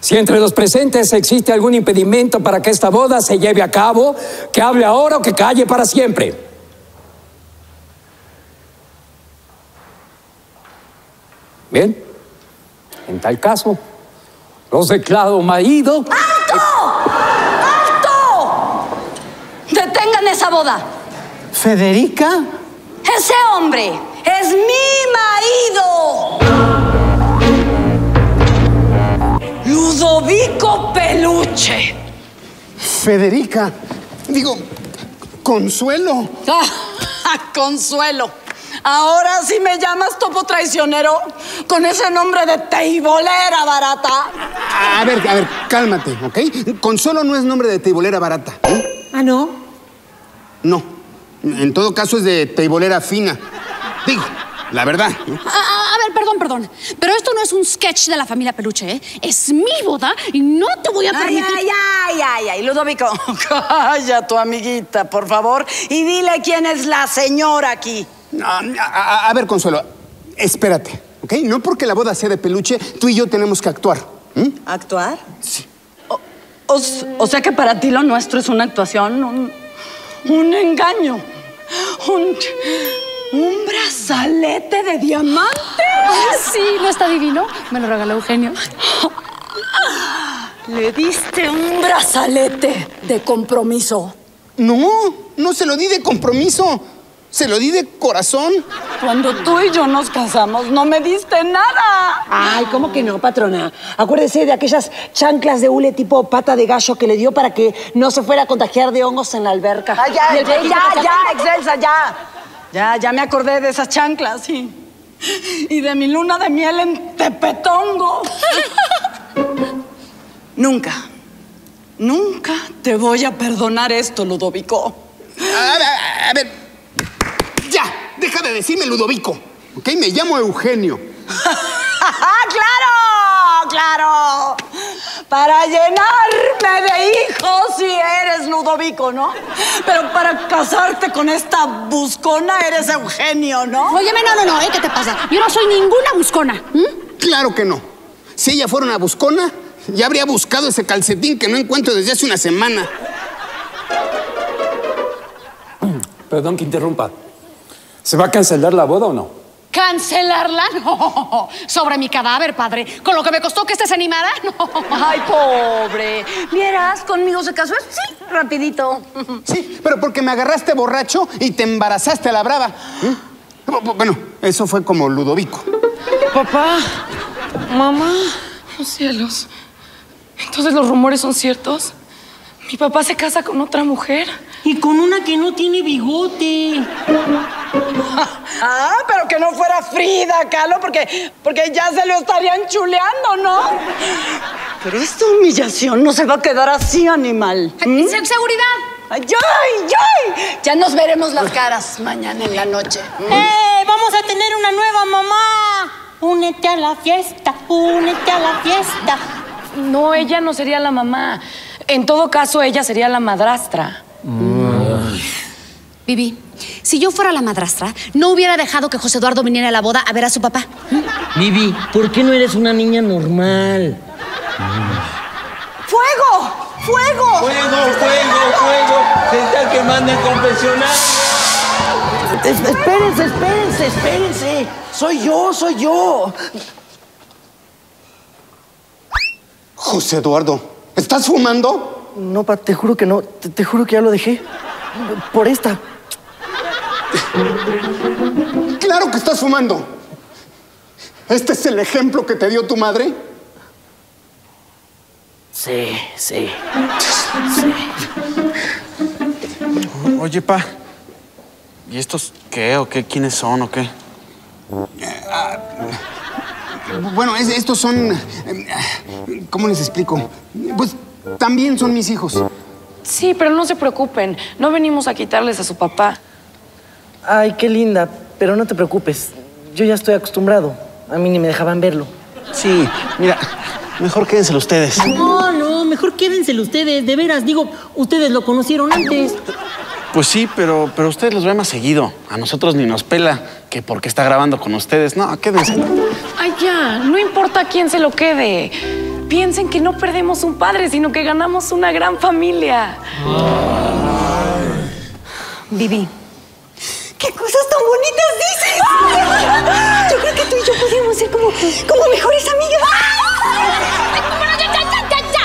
Si entre los presentes existe algún impedimento para que esta boda se lleve a cabo, que hable ahora o que calle para siempre. Bien, en tal caso, los declaro marido. ¡Alto! ¡Alto! ¡Detengan esa boda! ¿Federica? Ese hombre es mi marido. Federica. Digo, Consuelo. Ah, consuelo. Ahora sí me llamas topo traicionero con ese nombre de teibolera barata. A ver, a ver, cálmate, ¿ok? Consuelo no es nombre de teibolera barata. ¿eh? ¿Ah, no? No. En todo caso es de teibolera fina. Digo, la verdad. ¿no? A, perdón, perdón. Pero esto no es un sketch de la familia Peluche, ¿eh? Es mi boda y no te voy a Ay, permitir. ay, ay, ay, ay, Ludovico, calla tu amiguita, por favor, y dile quién es la señora aquí. A, a- a ver, Consuelo, espérate, ¿ok? No porque la boda sea de peluche, tú y yo tenemos que actuar. ¿Actuar? Sí. O, o sea que para ti lo nuestro es una actuación, un, un engaño, un, un brazalete de diamante. Ah, sí, ¿no está divino? Me lo regaló Eugenio. Le diste un brazalete de compromiso. No, no se lo di de compromiso. Se lo di de corazón. Cuando tú y yo nos casamos, no me diste nada. Ay, ¿cómo que no, patrona? Acuérdese de aquellas chanclas de hule tipo pata de gallo que le dio para que no se fuera a contagiar de hongos en la alberca. Ya, ya, ya, Excelsa, ya. Ya, ya me acordé de esas chanclas, sí. Y de mi luna de miel en Tepetongo. nunca, nunca te voy a perdonar esto, Ludovico. A ver, a ver. Ya, deja de decirme Ludovico. ¿Ok? Me llamo Eugenio. ¡Claro! ¡Claro! Para llenarme de hijos si eres Ludovico, ¿no? Pero para casarte con esta buscona eres Eugenio, ¿no? Óyeme, no, no, no, ¿eh? ¿Qué te pasa? Yo no soy ninguna buscona. Claro que no. Si ella fuera una buscona, ya habría buscado ese calcetín que no encuentro desde hace una semana. Perdón que interrumpa. ¿Se va a cancelar la boda o no? ¿Cancelarla? No. Sobre mi cadáver, padre. Con lo que me costó que estés animada, no. Ay, pobre. ¿Vieras? Conmigo se casó, sí, rapidito. Sí, pero porque me agarraste borracho y te embarazaste a la brava. Bu- Bueno, eso fue como Ludovico. Papá, mamá, los cielos. Entonces los rumores son ciertos. Mi papá se casa con otra mujer. Y con una que no tiene bigote. Ah, pero que no fuera Frida, Calo, porque, porque ya se lo estarían chuleando, ¿no? Pero esta humillación no se va a quedar así, animal. ¿Mm? Se- Seguridad. ¡Ay, ay, ay! Ya nos veremos las caras mañana en la noche. ¡Eh! ¡Vamos a tener una nueva mamá! Únete a la fiesta, únete a la fiesta. No, ella no sería la mamá. En todo caso, ella sería la madrastra. Vivi, si yo fuera la madrastra, no hubiera dejado que José Eduardo viniera a la boda a ver a su papá. Vivi, ¿por qué no eres una niña normal? ¡Fuego! ¡Fuego! ¡Fuego, fuego, fuego! ¡Se está quemando el confesionario! Es- Espérense, espérense, espérense. Soy yo, soy yo. José Eduardo, ¿estás fumando? No, pa, te juro que no. Te, te juro que ya lo dejé. Por esta. Claro que estás fumando. ¿Este es el ejemplo que te dio tu madre? Sí, sí. Oye, pa. ¿Y estos qué o qué? ¿Quiénes son o qué? Bueno, es- estos son... eh, ¿Cómo les explico? Pues también son mis hijos. Sí, pero no se preocupen. No venimos a quitarles a su papá. Ay, qué linda. Pero no te preocupes. Yo ya estoy acostumbrado. A mí ni me dejaban verlo. Sí, mira, mejor quédenselo ustedes. No, no, mejor quédenselo ustedes, de veras. Digo, ustedes lo conocieron antes. Pues sí, pero, pero ustedes los ven más seguido. A nosotros ni nos pela que porque está grabando con ustedes. No, quédense. Ay, ya, no importa quién se lo quede. piensen que no perdemos un padre, sino que ganamos una gran familia. Vivi. ¿Qué cosas tan bonitas dices? Yo creo que tú y yo podríamos ser como, como mejores amigas. Bueno, ya, ya, ya, ya, ya.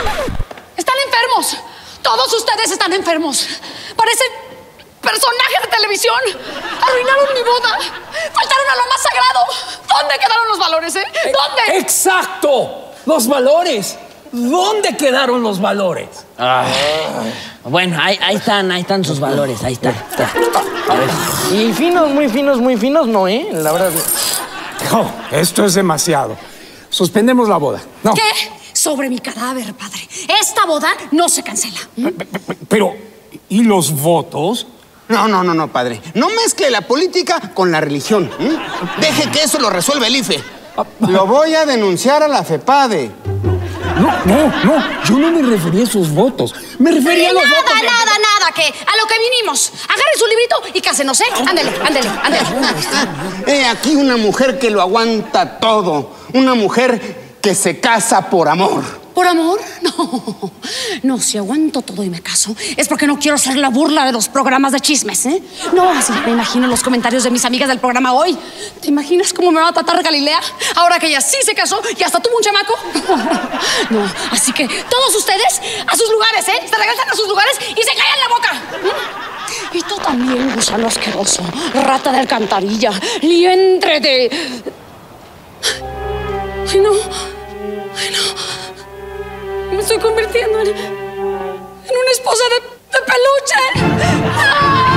Están enfermos. Todos ustedes están enfermos. Parecen personajes de televisión. Arruinaron mi boda. Faltaron a lo más sagrado. ¿Dónde quedaron los valores, eh? ¿Dónde? ¡Exacto! Los valores. ¿Dónde quedaron los valores? Bueno, ahí, ahí están, ahí están sus valores, ahí está. está. Y finos, muy finos, muy finos, no, ¿eh? La verdad. No, esto es demasiado. Suspendemos la boda. No, ¿Qué? Sobre mi cadáver, padre. Esta boda no se cancela. pero ¿y los votos? No, no, no, no, padre. No mezcle la política con la religión. Deje que eso lo resuelva el IFE. Lo voy a denunciar a la FEPADE. No, no, no. Yo no me refería a esos votos. Me refería a los nada, votos. de- nada, nada, que a lo que vinimos. Agarre su librito y cásenos, ¿eh? Ándele, ándele, ándele. He aquí una mujer que lo aguanta todo. Una mujer que se casa por amor. ¿Por amor? No. No, si aguanto todo y me caso, es porque no quiero ser la burla de los programas de chismes, ¿eh? No, así me imagino los comentarios de mis amigas del programa hoy. ¿Te imaginas cómo me va a tratar Galilea ahora que ella sí se casó y hasta tuvo un chamaco? No, así que todos ustedes a sus lugares, ¿eh? Se regresan a sus lugares y se callan la boca. ¿Mm? Y tú también, gusano asqueroso, rata de alcantarilla, lientre de... No. Me estoy convirtiendo en, en una esposa de, de peluche. ¡Ah!